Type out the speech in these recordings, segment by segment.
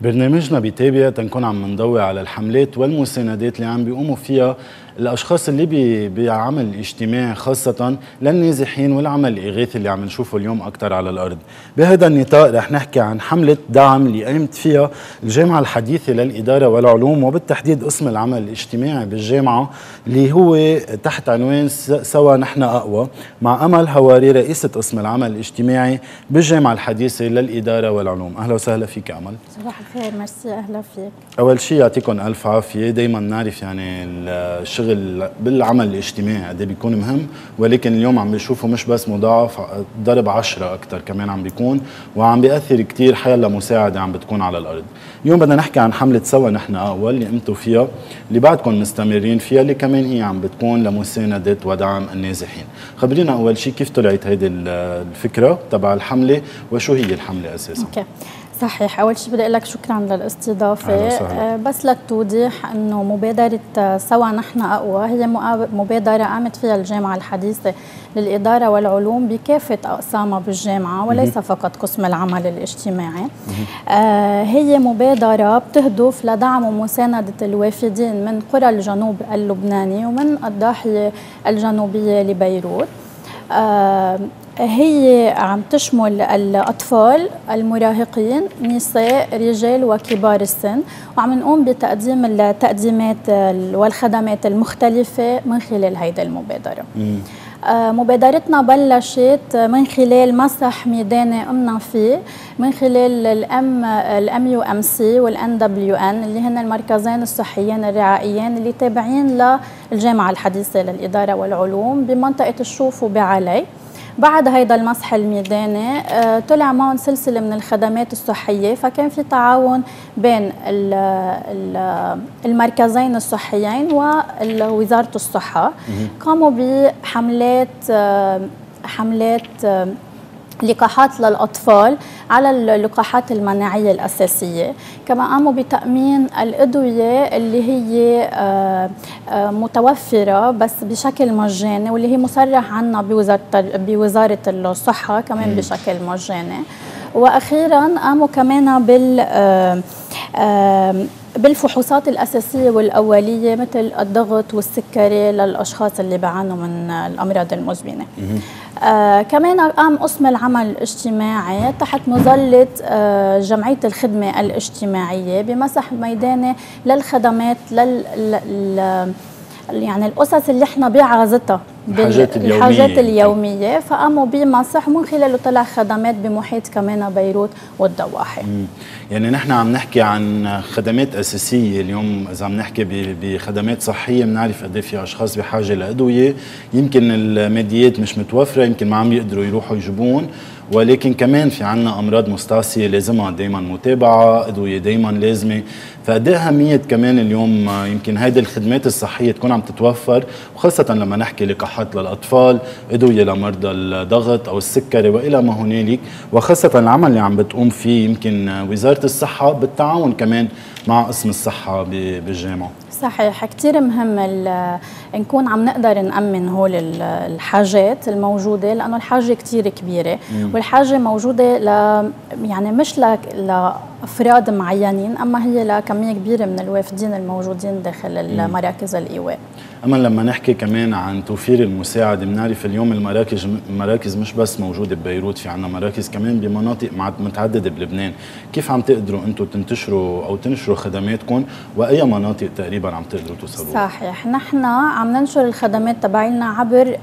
برنامجنا بيتابع تنكون عم نضوي على الحملات والمساندات اللي عم بيقوموا فيها الأشخاص اللي بي بعمل اجتماعي خاصة للنازحين والعمل الاغاثي اللي عم نشوفه اليوم أكثر على الأرض. بهذا النطاق رح نحكي عن حملة دعم اللي قامت فيها الجامعة الحديثة للإدارة والعلوم وبالتحديد قسم العمل الاجتماعي بالجامعة اللي هو تحت عنوان سوا نحن أقوى مع أمل هواري رئيسة قسم العمل الاجتماعي بالجامعة الحديثة للإدارة والعلوم. أهلا وسهلا فيك أمل. صباح الخير ميرسي أهلا فيك. أول شيء يعطيكم ألف عافية. دائما نعرف يعني الشغل الشغل بالعمل الاجتماعي قد إيه بيكون مهم ولكن اليوم عم بيشوفوا مش بس مضاعف ضرب عشرة أكثر كمان عم بيكون وعم بيأثر كثير حيلا مساعدة عم بتكون على الأرض. اليوم بدنا نحكي عن حملة سوا نحن أول اللي قمتوا فيها اللي بعدكم مستمرين فيها اللي كمان هي عم بتكون لمساندة ودعم النازحين. خبرينا أول شيء كيف طلعت هيدي الفكرة تبع الحملة وشو هي الحملة أساسا؟ okay. صحيح. أول شيء بدي أقول لك شكرا للاستضافة. أه بس للتوضيح إنه مبادرة آه، سوا نحن أقوى. هي مبادرة قامت فيها الجامعة الحديثة للإدارة والعلوم بكافة اقسامها بالجامعة وليس فقط قسم العمل الاجتماعي. آه هي مبادرة بتهدف لدعم ومساندة الوافدين من قرى الجنوب اللبناني ومن الضاحية الجنوبية لبيروت. آه هي عم تشمل الأطفال المراهقين نساء رجال وكبار السن. وعم نقوم بتقديم التقديمات والخدمات المختلفة من خلال هيدا المبادرة. آه، مبادرتنا بلشت من خلال مسح ميداني قمنا فيه من خلال الام الام يو ام سي والان دبليو ان اللي هن المركزين الصحيين الرعائيين اللي تابعين للجامعة الحديثة للإدارة والعلوم بمنطقة الشوف وبعلي. بعد هيدا المسح الميداني آه، طلع معهم سلسلة من الخدمات الصحية فكان في تعاون بين المركزين الصحيين ووزارة الصحة. قاموا بحملات آه، حملات آه، لقاحات للأطفال. على اللقاحات المناعية الأساسية. كما قاموا بتأمين الأدوية اللي هي آه، آه، متوفرة بس بشكل مجاني واللي هي مصرح عنها بوزارة, بوزارة الصحة كمان بشكل مجاني. وأخيرا قاموا كمان بال آه، بالفحوصات الأساسية والأولية مثل الضغط والسكري للأشخاص اللي بيعانوا من الأمراض المزمنة. آه كمان قام قسم العمل الاجتماعي تحت مظلة آه جمعية الخدمة الاجتماعية بمسح ميداني للخدمات لل يعني القصص اللي إحنا بعازتها الحاجات اليومية. الحاجات اليومية. فقاموا بمسح ومن خلاله طلع خدمات بمحيط كمان بيروت والضواحي. يعني نحن عم نحكي عن خدمات أساسية. اليوم إذا عم نحكي بخدمات صحية بنعرف قد إيه في أشخاص بحاجة لأدوية. يمكن الماديات مش متوفرة يمكن ما عم يقدروا يروحوا يجيبون. ولكن كمان في عنا أمراض مستعصية لازمها دائما متابعة أدوية دائما لازمة. فقد إيه أهمية كمان اليوم يمكن هيدي الخدمات الصحية تكون عم تتوفر وخاصة لما نحكي لقاحات للأطفال أدوية لمرضى الضغط أو السكري وإلى ما هنالك. وخاصة العمل اللي عم بتقوم فيه يمكن وزارة الصحة بالتعاون كمان مع قسم الصحة بالجامعة. صحيح كثير مهم نكون عم نقدر نأمن هول الحاجات الموجودة لأنه الحاجة كثير كبيرة مم. والحاجة موجودة ل يعني مش ل... لأفراد معينين أما هي لكمية كبيرة من الوافدين الموجودين داخل المراكز الإيواء. أما لما نحكي كمان عن توفير المساعده بنعرف اليوم المراكز المراكز مش بس موجودة ببيروت في عنا مراكز كمان بمناطق متعددة بلبنان. كيف عم تقدروا أنتم تنتشروا أو تنشروا خدماتكم؟ وأي مناطق تقريبا عم تقدروا توصلوا صحيح. نحن عم ننشر الخدمات تبعنا عبر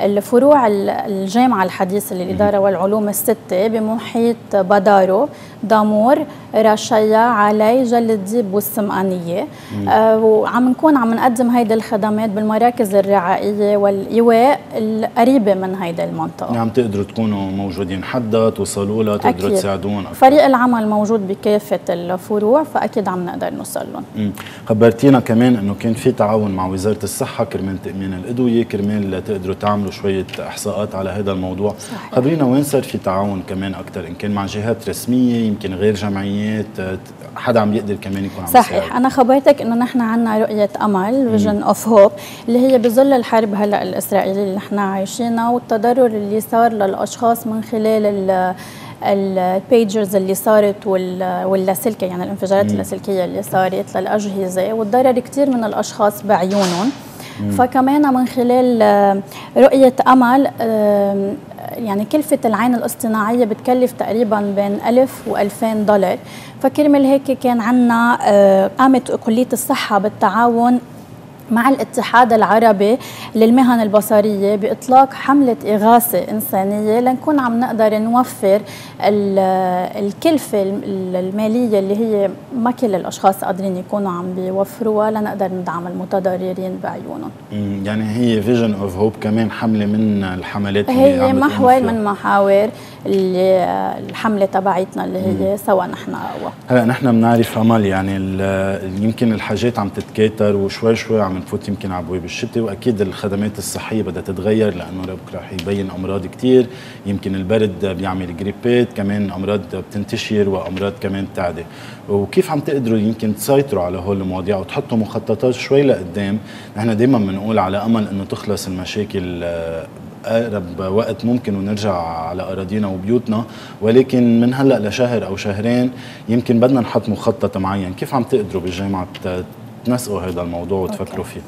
الفروع الجامعة الحديثة للإدارة والعلوم الستة بمحيط بدارو دامور رشيا علي جل الديب والسمقانية آه وعم نكون عم نقدم هيدي الخدمات بالمراكز الرعائية والإيواء القريبة من هيدي المنطقة. يعني عم تقدروا تكونوا موجودين حدا توصلوا لها تقدروا تساعدون فريق العمل موجود بكافة الفروع فأكيد عم نقدر نوصل لهم خبرتينا كمان أنه كان في تعاون مع وزارة الصحة كرمال تأمين الأدوية كرمال تقدروا تعملوا شوية إحصاءات على هذا الموضوع. صحيح. خبرينا وين صار في تعاون كمان أكثر إن كان مع جهات رسمية يمكن غير جمعيات حدا عم يقدر كمان يكون عم صحيح. يساعد. أنا خبرتك إنه نحن عندنا رؤية أمل vision of hope اللي هي بظل الحرب هلأ الإسرائيلية اللي نحن عايشينها والتضرر اللي صار للأشخاص من خلال البيجرز اللي صارت واللاسلكي يعني الانفجارات اللاسلكية اللي صارت للأجهزة والضرر كثير من الأشخاص بعيونهم. فكمان من خلال رؤية أمل آه، يعني كلفة العين الاصطناعية بتكلف تقريبا بين 1000 و 2000 دولار. فكرمال هيك كان عنا آه، قامت كلية الصحة بالتعاون مع الاتحاد العربي للمهن البصرية بإطلاق حملة إغاثة إنسانية لنكون عم نقدر نوفر الكلفة المالية اللي هي ما كل الأشخاص قادرين يكونوا عم بيوفروها لنقدر ندعم المتضررين بعيونهم يعني هي vision of hope كمان حملة من الحملات اللي هي محور من محاور اللي الحملة تبعتنا اللي هي سوا نحن أقوى. هلا نحن بنعرف أمل يعني يمكن الحاجات عم تتكاثر وشوي شوي عم نفوت يمكن على أبواب الشتاء وأكيد الخدمات الصحية بدها تتغير لأنه بكره رح يبين أمراض كثير يمكن البرد بيعمل جريبات كمان أمراض بتنتشر وأمراض كمان تعدي. وكيف عم تقدروا يمكن تسيطروا على هول المواضيع وتحطوا مخططات شوي لقدام؟ نحن دائما بنقول على أمل إنه تخلص المشاكل أقرب وقت ممكن ونرجع على أراضينا وبيوتنا. ولكن من هلأ لشهر أو شهرين يمكن بدنا نحط مخطط معين. كيف عم تقدروا بالجامعة تنسقوا هذا الموضوع وتفكروا فيه.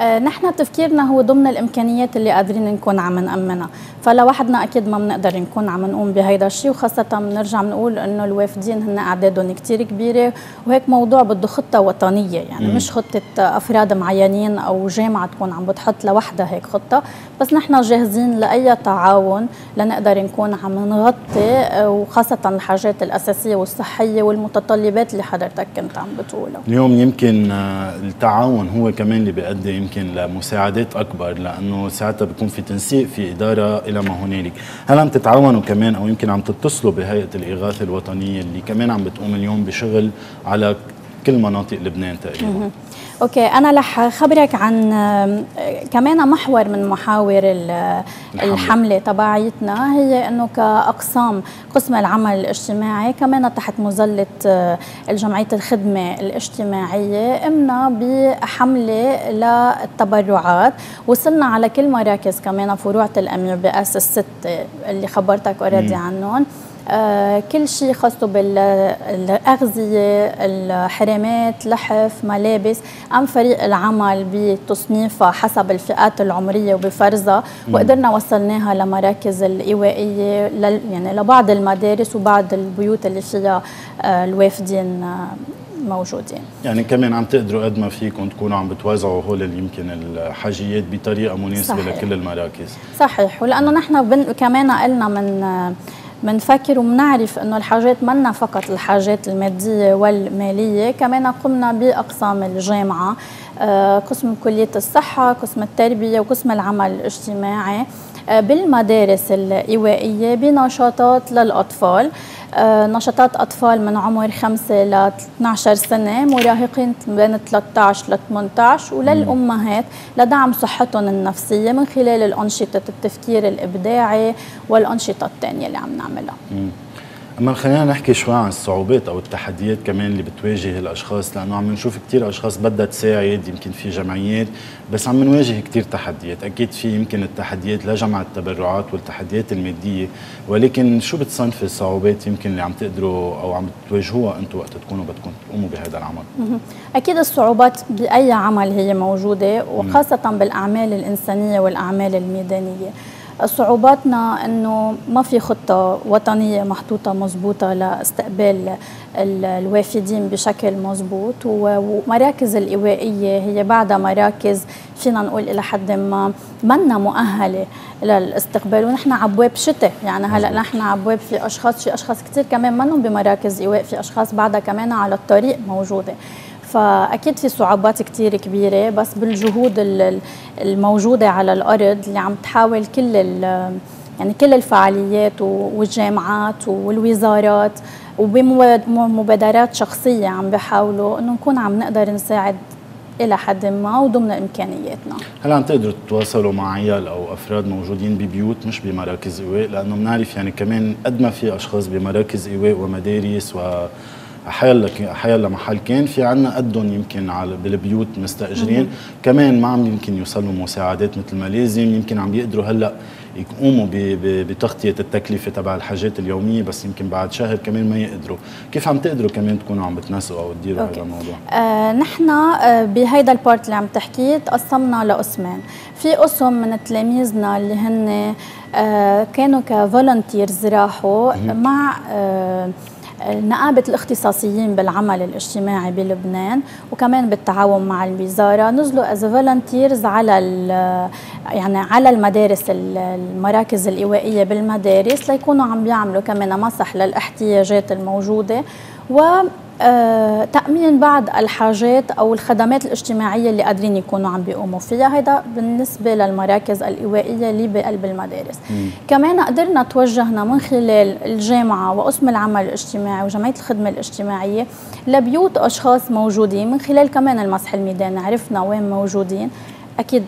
نحن تفكيرنا هو ضمن الإمكانيات اللي قادرين نكون عم نأمنها. فلوحدنا أكيد ما بنقدر نكون عم نقوم بهيدا الشيء وخاصة بنرجع بنقول إنه الوافدين هن أعدادهم كثير كبيرة وهيك موضوع بده خطة وطنية يعني مم. مش خطة أفراد معينين أو جامعة تكون عم بتحط لوحدها هيك خطة. بس نحن جاهزين لأي تعاون لنقدر نكون عم نغطي آه، وخاصة الحاجات الأساسية والصحية والمتطلبات اللي حضرتك كنت عم بتقولها. اليوم يمكن آه، التعاون هو كمان اللي بيؤدي يمكن لمساعدات أكبر لأنه ساعتها بيكون في تنسيق في إدارة إلى ما هنالك. هل عم تتعاونوا كمان أو يمكن عم تتصلوا بهيئة الإغاثة الوطنية اللي كمان عم بتقوم اليوم بشغل على كل مناطق لبنان تقريبا. okay أنا رح خبرك عن كمان محور من محاور الحملة. تبعيتنا هي إنه كأقسام قسم العمل الاجتماعي كمان تحت مظلة آه، الجمعية الخدمة الاجتماعية قمنا بحملة للتبرعات. وصلنا على كل مراكز كمان فروع ال MUBS الست اللي خبرتك already عنهم. كل شيء خاصه بالأغذية الحرامات لحف ملابس قام فريق العمل بتصنيفها حسب الفئات العمرية وبفرزها. وقدرنا وصلناها لمراكز الإيوائية يعني لبعض المدارس وبعض البيوت اللي فيها آه، الوافدين آه، موجودين. يعني كمان عم تقدروا قد ما فيكم تكونوا عم بتوزعوا هول يمكن الحاجيات بطريقة مناسبة صحيح. لكل المراكز. صحيح. ولأنه نحن كمان قلنا من بنفكر وبنعرف إنه الحاجات منا فقط الحاجات المادية والمالية كمان قمنا بأقسام الجامعة آه، قسم كلية الصحة قسم التربية وقسم العمل الاجتماعي آه، بالمدارس الإيوائية بنشاطات للأطفال. نشاطات أطفال من عمر 5 ل 12 سنة مراهقين بين 13 ل 18 وللأمهات لدعم صحتهم النفسية من خلال الأنشطة التفكير الإبداعي والأنشطة الثانية اللي عم نعملها. أما خلينا نحكي شوي عن الصعوبات أو التحديات كمان اللي بتواجه الأشخاص لأنه عم نشوف كثير أشخاص بدها تساعد يمكن في جمعيات بس عم نواجه كثير تحديات. أكيد في يمكن التحديات لجمع التبرعات والتحديات المادية ولكن شو بتصنفي الصعوبات يمكن اللي عم تقدروا أو عم تواجهوها أنتم وقت تكونوا بدكم تقوموا بهذا العمل؟ أكيد الصعوبات بأي عمل هي موجودة وخاصة بالأعمال الإنسانية والأعمال الميدانية. صعوباتنا إنه ما في خطة وطنية محطوطة مضبوطه لاستقبال الوافدين بشكل مضبوط ومراكز الإيوائية هي بعدها مراكز فينا نقول إلى حد ما منا مؤهلة للاستقبال ونحن عبواب شتاء. يعني هلأ نحن عبواب في أشخاص في أشخاص كثير كمان منهم بمراكز إيواء في أشخاص بعدها كمان على الطريق موجودة. فأكيد في صعوبات كثير كبيرة بس بالجهود الموجودة على الأرض اللي عم تحاول كل يعني كل الفعاليات والجامعات والوزارات وبمبادرات شخصية عم بيحاولوا إنه نكون عم نقدر نساعد إلى حد ما وضمن إمكانياتنا. هل عم تقدروا تتواصلوا مع عيال أو أفراد موجودين ببيوت مش بمراكز إيواء؟ لأنه بنعرف يعني كمان قد ما في أشخاص بمراكز إيواء ومدارس و حيلا حيلا محل كان. في عنا قدهم يمكن على بالبيوت مستأجرين. كمان ما عم يمكن يوصلوا مساعدات مثل ما لازم. يمكن عم بيقدروا هلأ يقوموا بتغطية التكلفة تبع الحاجات اليومية بس يمكن بعد شهر كمان ما يقدروا. كيف عم تقدروا كمان تكونوا عم بتنسقوا أو تديروا هذا الموضوع؟ آه نحن آه بهيدا ال part اللي عم تحكيه تقسمنا لقسمين. في قسم من تلاميذنا اللي هن آه كانوا ك volunteers راحوا مع آه نقابة الاختصاصيين بالعمل الاجتماعي بلبنان وكمان بالتعاون مع الوزارة. نزلوا as volunteers على يعني على المدارس المراكز الإيوائية بالمدارس ليكونوا عم بيعملوا كمان مسح للاحتياجات الموجودة. و آه، تأمين بعض الحاجات أو الخدمات الاجتماعية اللي قادرين يكونوا عم بيقوموا فيها. هذا بالنسبة للمراكز الإيوائية اللي بقلب المدارس. مم. كمان قدرنا توجهنا من خلال الجامعة وقسم العمل الاجتماعي وجمعية الخدمة الاجتماعية لبيوت أشخاص موجودين. من خلال كمان المسح الميداني عرفنا وين موجودين. أكيد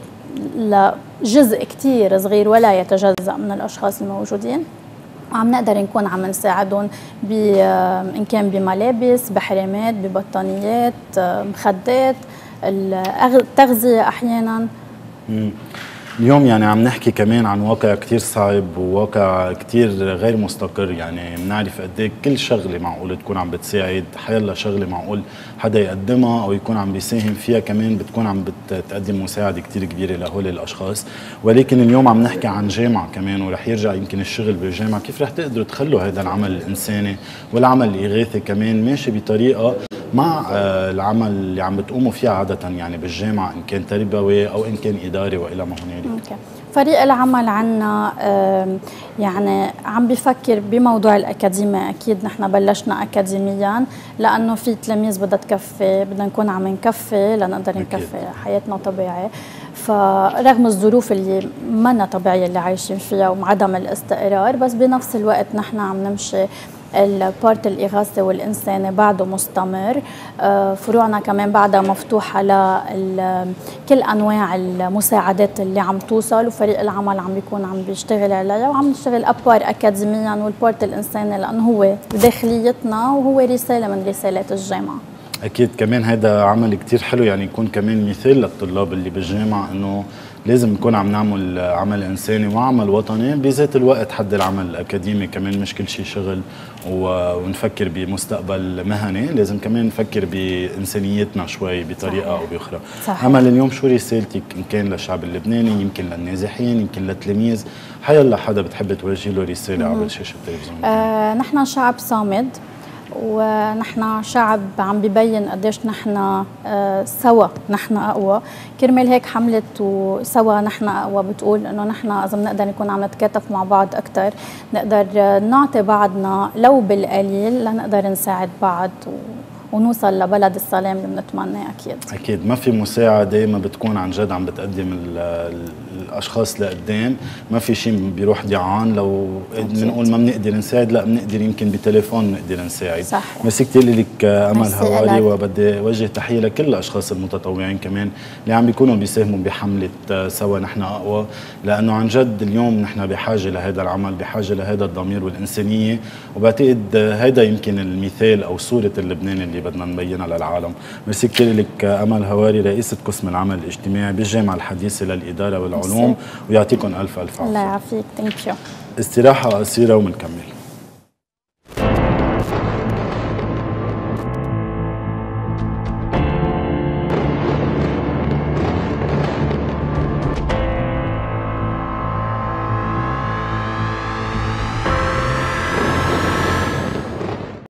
لجزء كتير صغير ولا يتجزأ من الأشخاص الموجودين. عم نقدر نكون عم نساعدهم إن كان بملابس بحرامات ببطانيات مخدات التغذيه أحيانا. اليوم يعني عم نحكي كمان عن واقع كتير صعب وواقع كتير غير مستقر. يعني بنعرف قد إيه كل شغلة معقول تكون عم بتساعد حيلا شغلة معقول حدا يقدمها أو يكون عم بيساهم فيها كمان بتكون عم بتقدم مساعدة كتير كبيرة لهول الأشخاص. ولكن اليوم عم نحكي عن جامعة كمان ورح يرجع يمكن الشغل بالجامعة. كيف رح تقدروا تخلوا هذا العمل الإنساني والعمل الإغاثي كمان ماشي بطريقة مع آه، العمل اللي عم بتقوموا فيها عادة يعني بالجامعة إن كان تربوي أو إن كان إداري وإلى ما هنالك. فريق العمل عنا يعني عم بفكر بموضوع الأكاديمية. أكيد نحن بلشنا أكاديميا لأنه في تلاميذ بدها تكفي بدنا نكون عم نكفي لنقدر نكفي حياتنا طبيعي. فرغم الظروف اللي منا طبيعية اللي عايشين فيها وعدم الاستقرار بس بنفس الوقت نحن عم نمشي ال part الإغاثي والإنساني بعده مستمر. آه، فروعنا كمان بعدها مفتوحة لكل أنواع المساعدات اللي عم توصل وفريق العمل عم بيكون عم بيشتغل عليها وعم نشتغل à part أكاديميا وال part الإنساني لأنه هو داخليتنا وهو رسالة من رسالات الجامعة. أكيد كمان هذا عمل كتير حلو يعني يكون كمان مثال للطلاب اللي بالجامعة إنه لازم نكون عم نعمل عمل إنساني وعمل وطني بذات الوقت حد العمل الأكاديمي كمان مش كل شيء شغل ونفكر بمستقبل مهني لازم كمان نفكر بإنسانيتنا شوي بطريقة صحيح. أو بأخرى. صحيح. امل اليوم شو رسالتك إن كان للشعب اللبناني يمكن للنازحين يمكن للتلاميذ. حيلا حدا بتحب توجه له رسالة عبر شاشه التلفزيون آه نحن شعب صامد. ونحن شعب عم ببين قديش نحن آه، سوا نحن أقوى. كرمال هيك حمله وسوا نحن أقوى بتقول إنه نحن إذا بنقدر نكون عم نتكاتف مع بعض أكثر نقدر نعطي بعضنا لو بالقليل لنقدر نساعد بعض ونوصل لبلد السلام اللي بنتمناه أكيد. أكيد. ما في مساعدة ما بتكون عن جد عم بتقدم الأشخاص لقدام. ما في شيء بيروح ضيعان لو بنقول ما بنقدر نساعد لا بنقدر يمكن بتليفون بنقدر نساعد. صح. ميرسي كثير لك أمل هواري وبدي وجه تحية لكل الأشخاص المتطوعين كمان اللي عم بيكونوا بيساهموا بحملة سوا نحن أقوى. لأنه عن جد اليوم نحن بحاجة لهذا العمل بحاجة لهذا الضمير والإنسانية. وبعتقد هذا يمكن المثال أو صورة اللبناني اللي بدنا نبينها للعالم ميرسي كثير لك أمل هواري رئيسة قسم العمل الاجتماعي بالجامعة الحديثه للاداره والعلوم ويعطيكم ألف ألف عافية. الله يعافيك. thank you استراحة قصيره وبنكمل